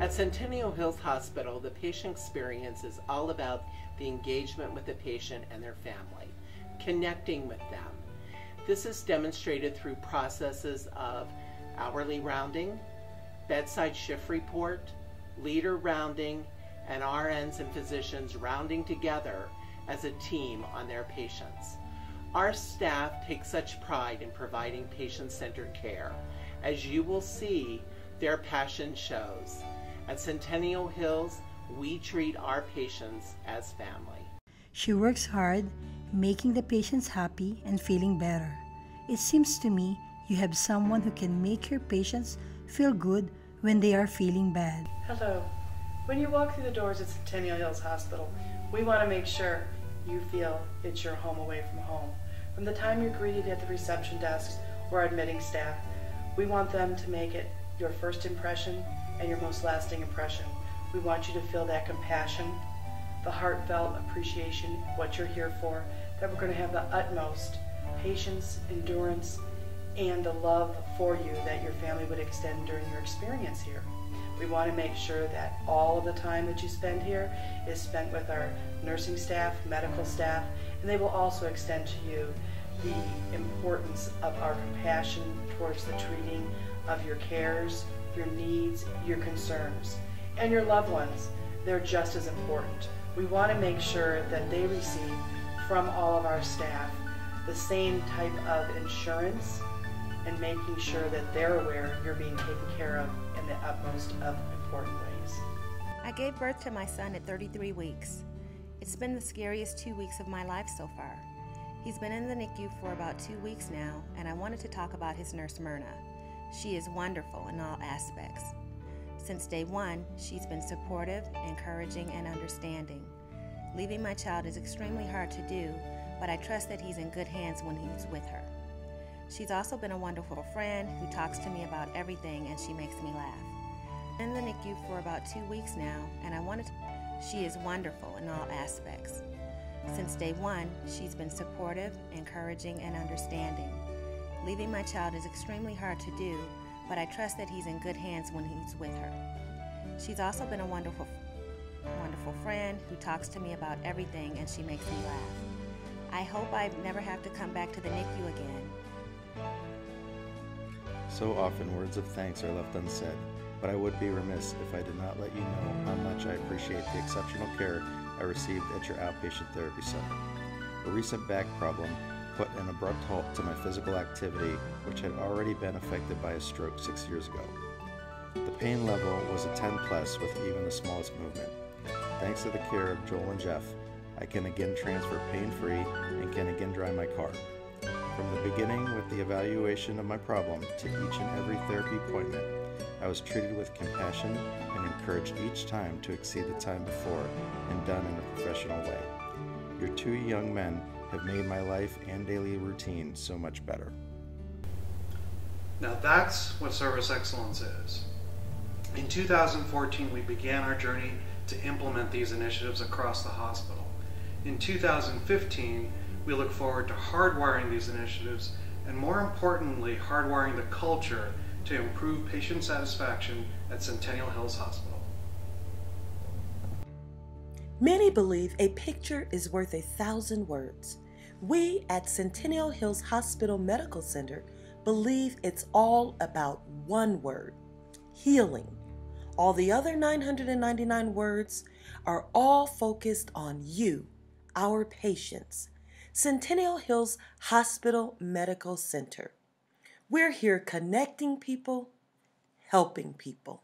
At Centennial Hills Hospital, the patient experience is all about the engagement with the patient and their family, connecting with them. This is demonstrated through processes of hourly rounding, bedside shift report, leader rounding, and RNs and physicians rounding together as a team on their patients. Our staff takes such pride in providing patient centered care. As you will see, their passion shows. At Centennial Hills, we treat our patients as family. She works hard, making the patients happy and feeling better. It seems to me you have someone who can make your patients feel good when they are feeling bad. Hello. When you walk through the doors at Centennial Hills Hospital, we want to make sure you feel it's your home away from home. From the time you're greeted at the reception desks or admitting staff, we want them to make it your first impression and your most lasting impression. We want you to feel that compassion, the heartfelt appreciation, what you're here for, that we're going to have the utmost patience, endurance, and the love for you that your family would extend during your experience here. We want to make sure that all of the time that you spend here is spent with our nursing staff, medical staff, and they will also extend to you the importance of our compassion towards the treating of your cares, your needs, your concerns, and your loved ones. They're just as important. We want to make sure that they receive from all of our staff the same type of insurance and making sure that they're aware you're being taken care of in the utmost of important ways. I gave birth to my son at 33 weeks. It's been the scariest two weeks of my life so far. He's been in the NICU for about two weeks now, and I wanted to talk about his nurse Myrna. She is wonderful in all aspects. Since day one, she's been supportive, encouraging, and understanding. Leaving my child is extremely hard to do, but I trust that he's in good hands when he's with her. She's also been a wonderful friend who talks to me about everything and she makes me laugh. In the NICU for about two weeks now, and I wanted to. She is wonderful in all aspects. Since day one, she's been supportive, encouraging, and understanding. Leaving my child is extremely hard to do, but I trust that he's in good hands when he's with her. She's also been a wonderful, wonderful friend who talks to me about everything and she makes me laugh. I hope I never have to come back to the NICU again. So often words of thanks are left unsaid, but I would be remiss if I did not let you know how much I appreciate the exceptional care I received at your outpatient therapy center. A recent back problem put an abrupt halt to my physical activity, which had already been affected by a stroke six years ago. The pain level was a 10 plus with even the smallest movement. Thanks to the care of Joel and Jeff, I can again transfer pain free and can again drive my car. From the beginning, with the evaluation of my problem to each and every therapy appointment, I was treated with compassion and encouraged each time to exceed the time before and done in a professional way. Your two young men have made my life and daily routine so much better. Now that's what service excellence is. In 2014, we began our journey to implement these initiatives across the hospital. In 2015, we look forward to hardwiring these initiatives and more importantly, hardwiring the culture to improve patient satisfaction at Centennial Hills Hospital. Many believe a picture is worth a thousand words. We at Centennial Hills Hospital Medical Center believe it's all about one word healing. All the other 999 words are all focused on you our patients. Centennial Hills Hospital Medical Center. We're here connecting people, helping people.